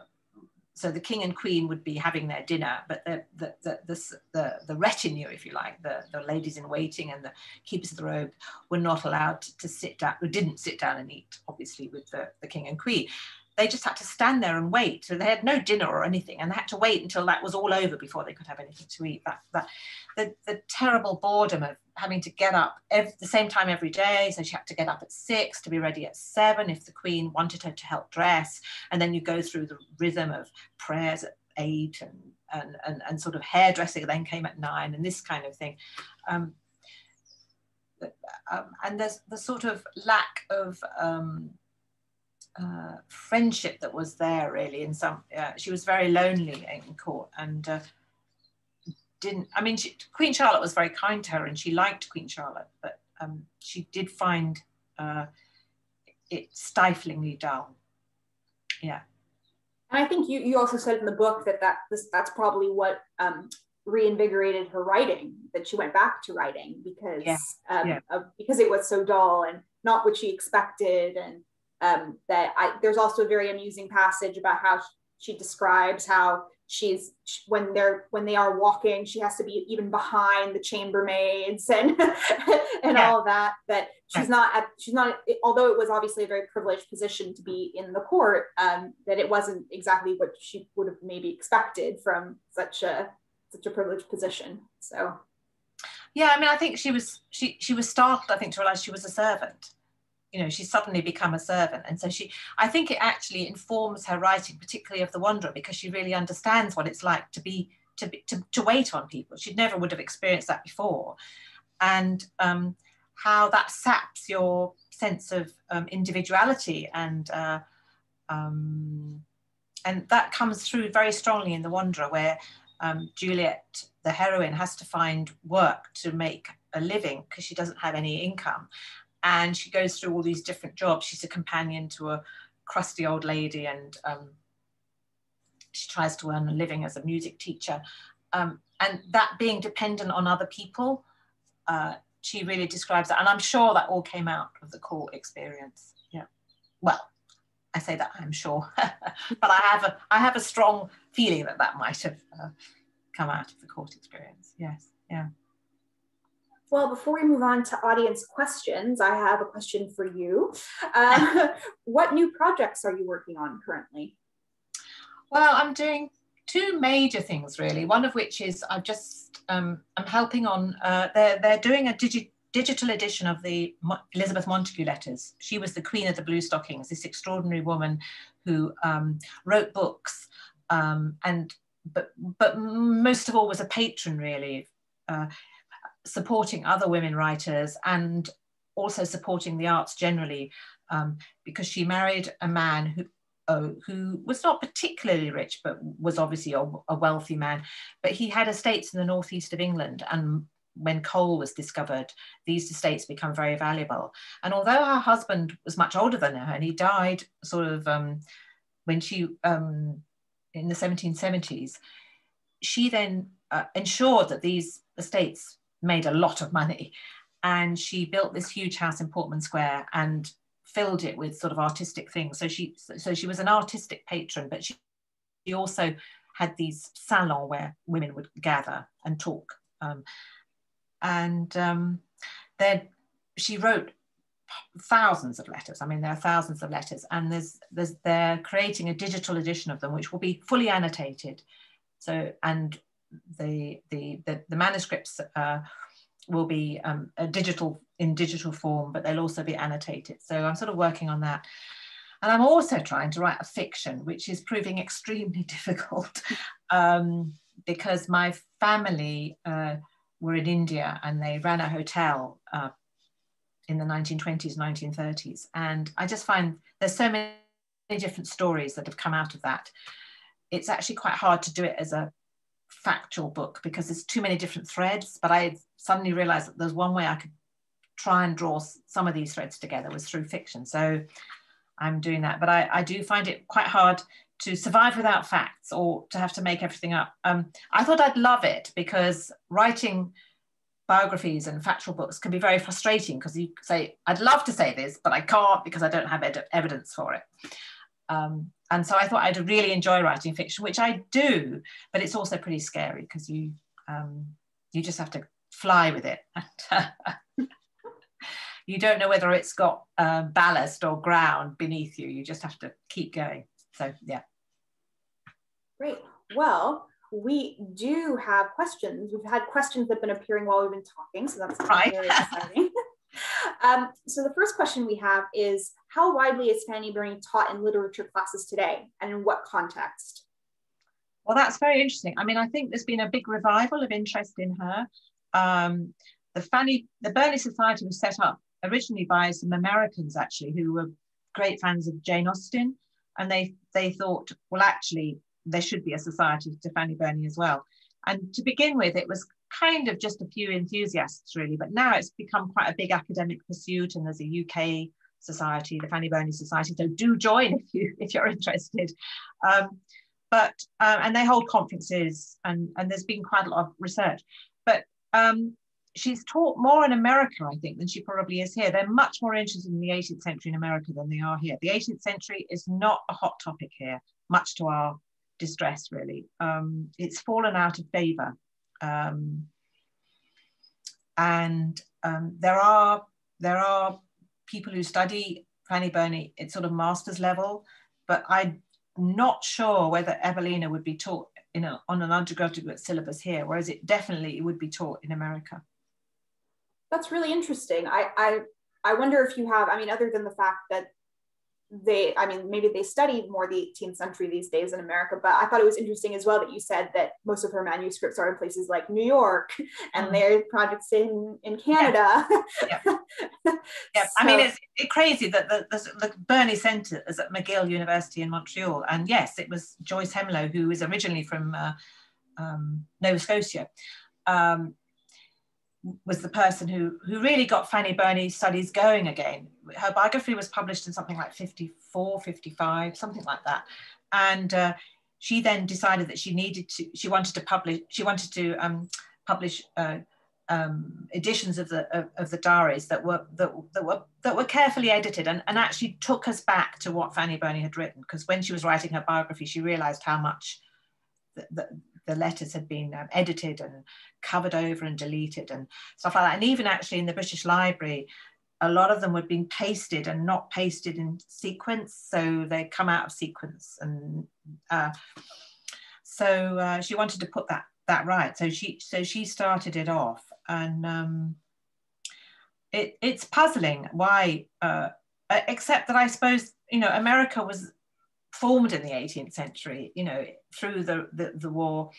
so the king and queen would be having their dinner, but the the the the, the, the retinue, if you like, the, the ladies in waiting and the keepers of the robe were not allowed to sit down, who didn't sit down and eat, obviously, with the, the king and queen they just had to stand there and wait. So they had no dinner or anything, and they had to wait until that was all over before they could have anything to eat. That that the, the terrible boredom of having to get up every, the same time every day. So she had to get up at six to be ready at seven if the Queen wanted her to help dress, and then you go through the rhythm of prayers at eight and and and, and sort of hairdressing then came at nine and this kind of thing. Um, um, and there's the sort of lack of um, uh, friendship that was there really in some uh, she was very lonely in court and uh, didn't i mean she, queen charlotte was very kind to her and she liked queen charlotte but um, she did find uh, it stiflingly dull yeah and i think you, you also said in the book that, that this, that's probably what um, reinvigorated her writing that she went back to writing because yeah. Um, yeah. because it was so dull and not what she expected and um, that I, there's also a very amusing passage about how she describes how she's when they're when they are walking she has to be even behind the chambermaids and and yeah. all of that that she's not at she's not although it was obviously a very privileged position to be in the court um, that it wasn't exactly what she would have maybe expected from such a such a privileged position so. Yeah i mean i think she was she she was startled i think to realize she was a servant you know she's suddenly become a servant. And so she i think it actually informs her writing particularly of the wanderer because she really understands what it's like to be to, be, to, to wait on people. She never would have experienced that before. And um, how that saps your sense of um, individuality and uh, um, and that comes through very strongly in the wanderer where um, juliet the heroine has to find work to make a living because she doesn't have any income and she goes through all these different jobs. She's a companion to a crusty old lady, and um, she tries to earn a living as a music teacher. Um, and that being dependent on other people, uh, she really describes that. And I'm sure that all came out of the court experience. Yeah. Well, I say that I'm sure, but I have a I have a strong feeling that that might have uh, come out of the court experience. Yes. Yeah. Well, before we move on to audience questions, I have a question for you. Uh, what new projects are you working on currently? Well, I'm doing two major things really. One of which is I just um, I'm helping on. Uh, they're they're doing a digi- digital edition of the Mo- Elizabeth Montagu letters. She was the queen of the blue stockings. This extraordinary woman who um, wrote books um, and but but most of all was a patron really. Uh, supporting other women writers and also supporting the arts generally um, because she married a man who uh, who was not particularly rich but was obviously a, a, wealthy man. But he had estates in the northeast of england and when coal was discovered these estates become very valuable. And although her husband was much older than her and he died sort of um, when she um, in the 1770s she then uh, ensured that these estates made a lot of money. And she built this huge house in Portman Square and filled it with sort of artistic things. So she so she was an artistic patron, but she, she also had these salons where women would gather and talk. Um, and um, then she wrote thousands of letters. I mean, there are thousands of letters, and there's there's they're creating a digital edition of them, which will be fully annotated. So and the, the, the, the manuscripts uh, will be um, digital in digital form, but they'll also be annotated. So I'm sort of working on that. And I'm also trying to write a fiction, which is proving extremely difficult um, because my family uh, were in India and they ran a hotel uh, in the 1920s, 1930s. And I just find there's so many different stories that have come out of that. It's actually quite hard to do it as a factual book because there's too many different threads. But I suddenly realized that there's one way I could try and draw some of these threads together was through fiction. So I'm doing that. But I, I do find it quite hard to survive without facts or to have to make everything up. Um, I thought I'd love it because writing biographies and factual books can be very frustrating because you say, I'd love to say this, but I can't because I don't have ed- evidence for it. Um, and so I thought I'd really enjoy writing fiction, which I do, but it's also pretty scary because you um, you just have to fly with it. you don't know whether it's got uh, ballast or ground beneath you. You just have to keep going. So yeah. Great. Well, we do have questions. We've had questions that have been appearing while we've been talking, so that's right. very exciting. Um, so the first question we have is, how widely is Fanny Burney taught in literature classes today and in what context? Well, that's very interesting. I mean, I think there's been a big revival of interest in her. Um, the Fanny, the Burney Society was set up originally by some Americans actually who were great fans of Jane Austen, and they they thought, well, actually, there should be a society to Fanny Burney as well. And to begin with, it was kind of just a few enthusiasts really, but now it's become quite a big academic pursuit and there's a UK society, the Fanny Burney Society, so do join if, you, if you're interested. Um, but, um, and they hold conferences and, and there's been quite a lot of research. But um, she's taught more in America, I think, than she probably is here. They're much more interested in the 18th century in America than they are here. The 18th century is not a hot topic here, much to our distress, really. Um, it's fallen out of favor. Um, and um, there are there are people who study Fanny Burney at sort of master's level, but I'm not sure whether Evelina would be taught in a, on an undergraduate syllabus here, whereas it definitely would be taught in America. That's really interesting. I, I I wonder if you have, I mean, other than the fact that they i mean maybe they studied more the 18th century these days in america but i thought it was interesting as well that you said that most of her manuscripts are in places like new york and mm. their projects in in canada yeah, yeah. yeah. So, i mean it's, it's crazy that the, the, the burney center is at mcgill university in montreal and yes it was joyce hemlow who is originally from uh, um, nova scotia um, was the person who, who really got Fanny Burney's studies going again. Her biography was published in something like 54, 55, something like that. And uh, she then decided that she needed to, she wanted to publish, she wanted to um, publish uh, um, editions of the of, of, the diaries that were that, that were that were carefully edited and, and actually took us back to what Fanny Burney had written because when she was writing her biography she realized how much the, the letters had been um, edited and covered over and deleted and stuff like that. And even actually in the British Library a lot of them were being pasted and not pasted in sequence. So they come out of sequence and uh, so uh, she wanted to put that that right. So she so she started it off and um, it, it's puzzling why, uh, except that I suppose you know America was formed in the 18th century, you know, through the the, the war.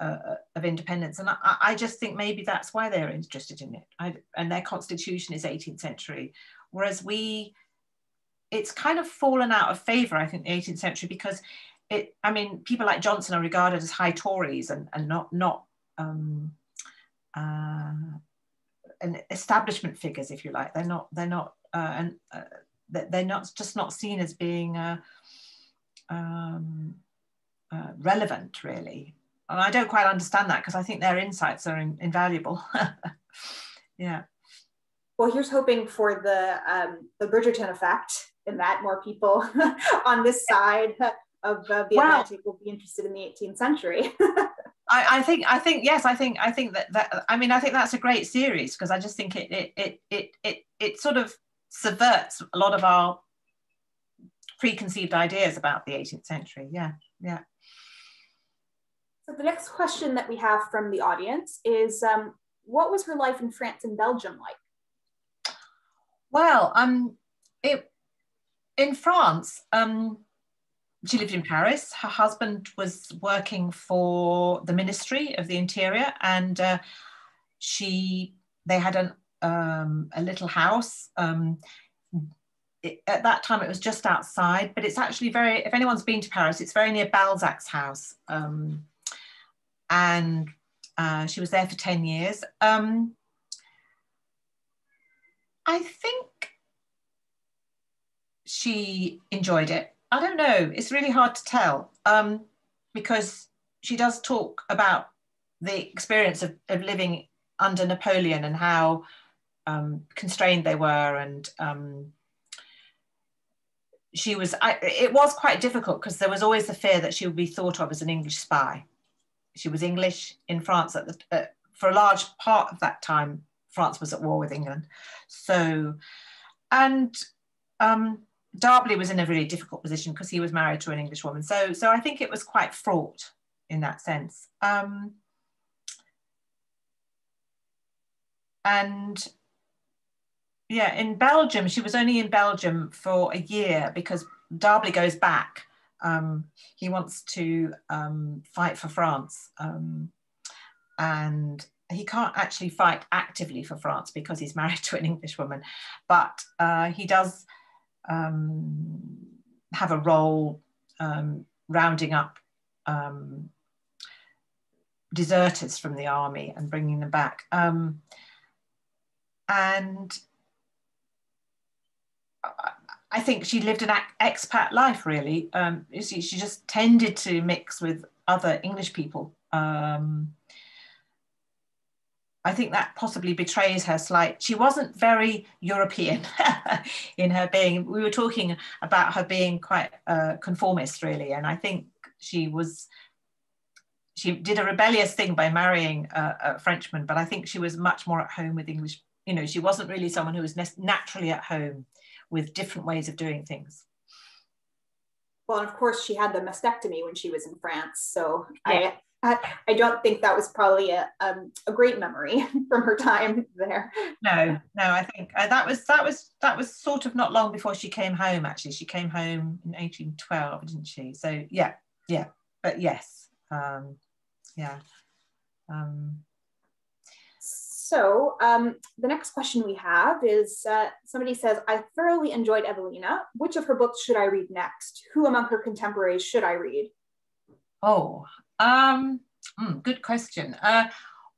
Uh, of independence, and I, I, just think maybe that's why they're interested in it. I, and their constitution is 18th century, whereas we, it's kind of fallen out of favor, I think, the 18th century because it. I mean, people like Johnson are regarded as high Tories and and not not um, uh, and establishment figures, if you like. They're not. They're not. Uh, and uh, they're not just not seen as being uh, um, uh, relevant, really. And I don't quite understand that because I think their insights are in, invaluable. yeah. Well, here's hoping for the um, the Bridgerton effect, in that more people on this side of uh, the Atlantic will be interested in the 18th century. I, I, think I think yes I think I think that that I mean I think that's a great series because I just think it it it it it, it sort of subverts a lot of our preconceived ideas about the 18th century yeah yeah so the next question that we have from the audience is um, what was her life in France and Belgium like well um it in France um she lived in Paris. Her husband was working for the Ministry of the Interior, and uh, she they had an, um, a little house. Um, it, at that time, it was just outside, but it's actually very. If anyone's been to Paris, it's very near Balzac's house, um, and uh, she was there for ten years. Um, I think she enjoyed it I don't know. It's really hard to tell um, because she does talk about the experience of, of living under Napoleon and how um, constrained they were. And um, she was, I, it was quite difficult because there was always the fear that she would be thought of as an English spy. She was English in France at the, uh, for a large part of that time. France was at war with England. So, and um, D'Arblay was in a really difficult position because he was married to an English woman. So, so I think it was quite fraught in that sense. Um, and yeah, in Belgium, she was only in Belgium for a year because D'Arblay goes back. Um, he wants to um, fight for France. Um, and he can't actually fight actively for France because he's married to an English woman, but uh, he does um, have a role um, rounding up um, deserters from the army and bringing them back. And I think she lived an expat life, really. Um, she, she, just tended to mix with other English people. Um, I think that possibly betrays her slight. She wasn't very European in her being. We were talking about her being quite uh, conformist, really, and I think she was. She did a rebellious thing by marrying a, a Frenchman, but I think she was much more at home with English. You know, she wasn't really someone who was naturally at home with different ways of doing things. Well, and of course, she had the mastectomy when she was in France. So yeah. I, I, I don't think that was probably a, um, a great memory from her time there. No, no, I think uh, that was that was that was sort of not long before she came home. Actually, she came home in 1812, didn't she? So yeah, yeah, but yes, um, yeah. Um, so um, the next question we have is uh, somebody says, I thoroughly enjoyed Evelina. Which of her books should I read next? Who among her contemporaries should I read? Oh, um, mm, good question. Uh,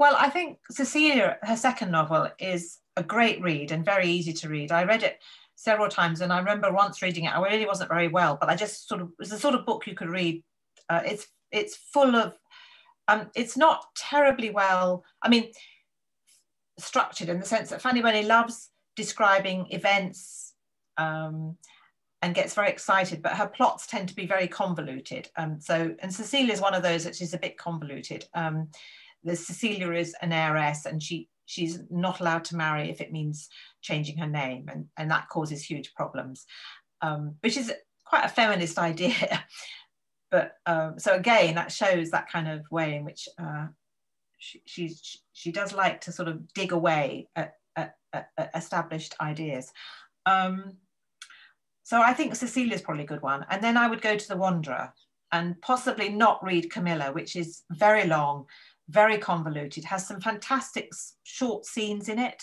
well, I think Cecilia, her second novel, is a great read and very easy to read. I read it several times, and I remember once reading it. I really wasn't very well, but I just sort of it's the sort of book you could read. Uh, it's it's full of, um, it's not terribly well. I mean, structured in the sense that Fanny Burney loves describing events um, and gets very excited, but her plots tend to be very convoluted. Um, so, and Cecilia is one of those that she's a bit convoluted. Um, the Cecilia is an heiress and she she's not allowed to marry if it means changing her name, and, and that causes huge problems, um, which is quite a feminist idea. but um, so again, that shows that kind of way in which uh, she, she does like to sort of dig away at, at, at established ideas. Um, so I think Cecilia is probably a good one. And then I would go to The Wanderer and possibly not read Camilla, which is very long, very convoluted, has some fantastic short scenes in it.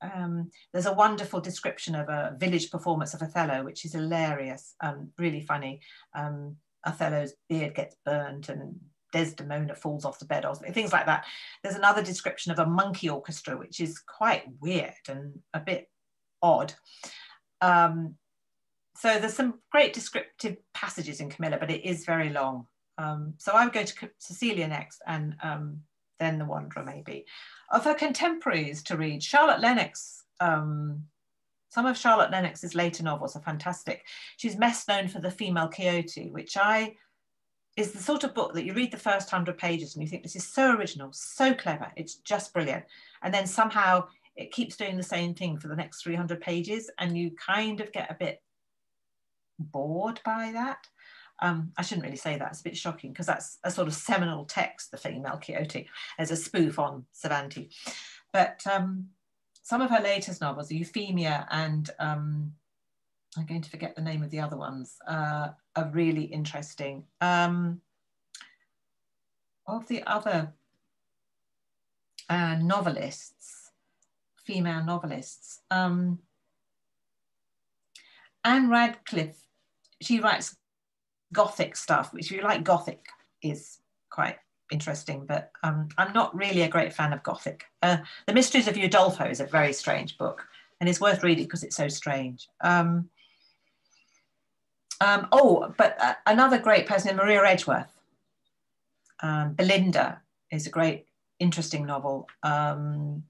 Um, there's a wonderful description of a village performance of Othello, which is hilarious, um, really funny. Um, Othello's beard gets burnt and Desdemona falls off the bed or things like that. There's another description of a monkey orchestra, which is quite weird and a bit odd. Um, so there's some great descriptive passages in Camilla, but it is very long. Um, so I would go to Cecilia next and um, then The Wanderer maybe. Of her contemporaries to read, Charlotte Lennox, um, some of Charlotte Lennox's later novels are fantastic. She's best known for The Female Quixote, which I is the sort of book that you read the first hundred pages and you think this is so original, so clever, it's just brilliant. And then somehow it keeps doing the same thing for the next 300 pages and you kind of get a bit bored by that. Um, I shouldn't really say that, it's a bit shocking because that's a sort of seminal text, The Female Quixote, as a spoof on Cervantes. But um, some of her latest novels, Euphemia and um, I'm going to forget the name of the other ones, uh, are really interesting. Um, of the other uh, novelists, female novelists, um, Ann Radcliffe, she writes gothic stuff, which if you like gothic is quite interesting, but um, I'm not really a great fan of gothic. Uh, the Mysteries of Udolpho is a very strange book and it's worth reading because it's so strange. Um, um, oh, but uh, another great person, Maria Edgeworth. Um, Belinda is a great, interesting novel. Um,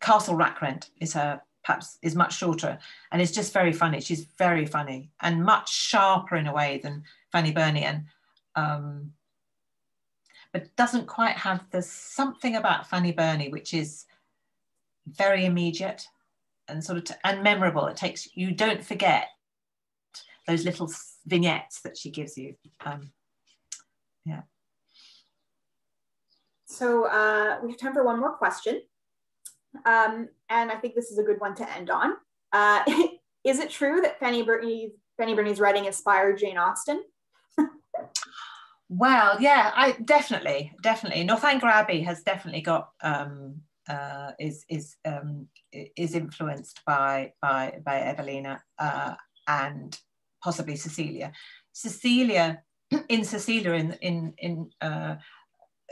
Castle Rackrent is her, perhaps is much shorter and it's just very funny. She's very funny and much sharper in a way than Fanny Burney and um, but doesn't quite have the something about Fanny Burney which is very immediate and sort of and memorable. It takes you don't forget those little vignettes that she gives you. Um, yeah. So uh, we have time for one more question. Um, and I think this is a good one to end on. Uh, is it true that Fanny Burney's, Fanny Burney's writing inspired Jane Austen? well, yeah, I definitely, definitely. Northanger Abbey has definitely got um, uh, is is um, is influenced by by by Evelina uh, and possibly Cecilia. Cecilia, in Cecilia, in in in uh,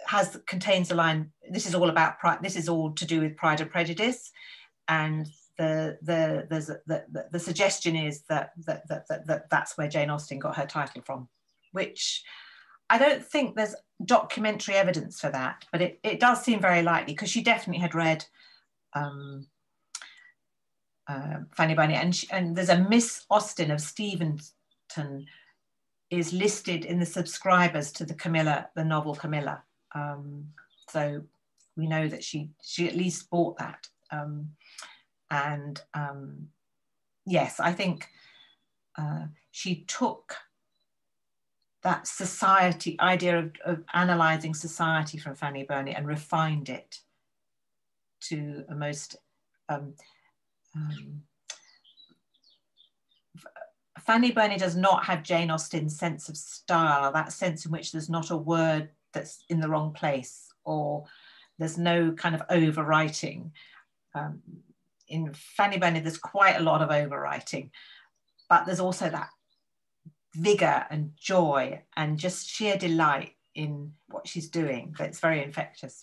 has contains a line. This is all about pride. This is all to do with Pride and Prejudice, and the the the, the, the suggestion is that that, that that that that's where Jane Austen got her title from, which I don't think there's documentary evidence for that, but it, it does seem very likely because she definitely had read um, uh, Fanny Burney, and, she, and there's a Miss Austen of Steventon is listed in the subscribers to the Camilla, the novel Camilla. Um, so we know that she she at least bought that. Um, and um, yes, I think uh, she took that society idea of, of analyzing society from Fanny Burney and refined it to a most um, Fanny Burney does not have Jane Austen's sense of style, that sense in which there's not a word that's in the wrong place or there's no kind of overwriting. Um, in Fanny Burney, there's quite a lot of overwriting, but there's also that vigor and joy and just sheer delight in what she's doing that's very infectious.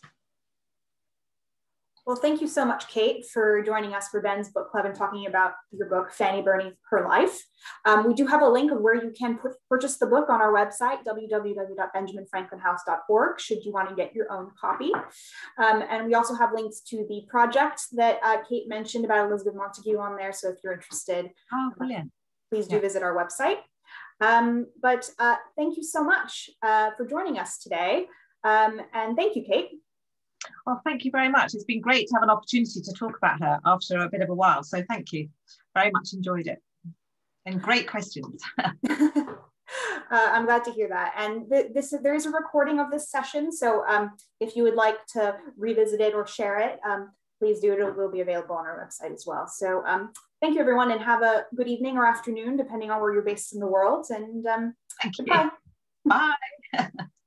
Well, thank you so much, Kate, for joining us for Ben's Book Club and talking about your book, Fanny Burney, Her Life. Um, we do have a link of where you can put, purchase the book on our website, www.benjaminfranklinhouse.org, should you want to get your own copy. Um, and we also have links to the project that uh, Kate mentioned about Elizabeth Montagu on there. So if you're interested, oh, brilliant. please do yeah. visit our website. Um, but uh, thank you so much uh, for joining us today. Um, and thank you, Kate. Well, thank you very much. It's been great to have an opportunity to talk about her after a bit of a while. So thank you. Very much enjoyed it. And great questions. uh, I'm glad to hear that. And th this there is a recording of this session. So um, if you would like to revisit it or share it, um, please do it. It will be available on our website as well. So um, thank you, everyone, and have a good evening or afternoon, depending on where you're based in the world. And um, thank you. Bye. Bye.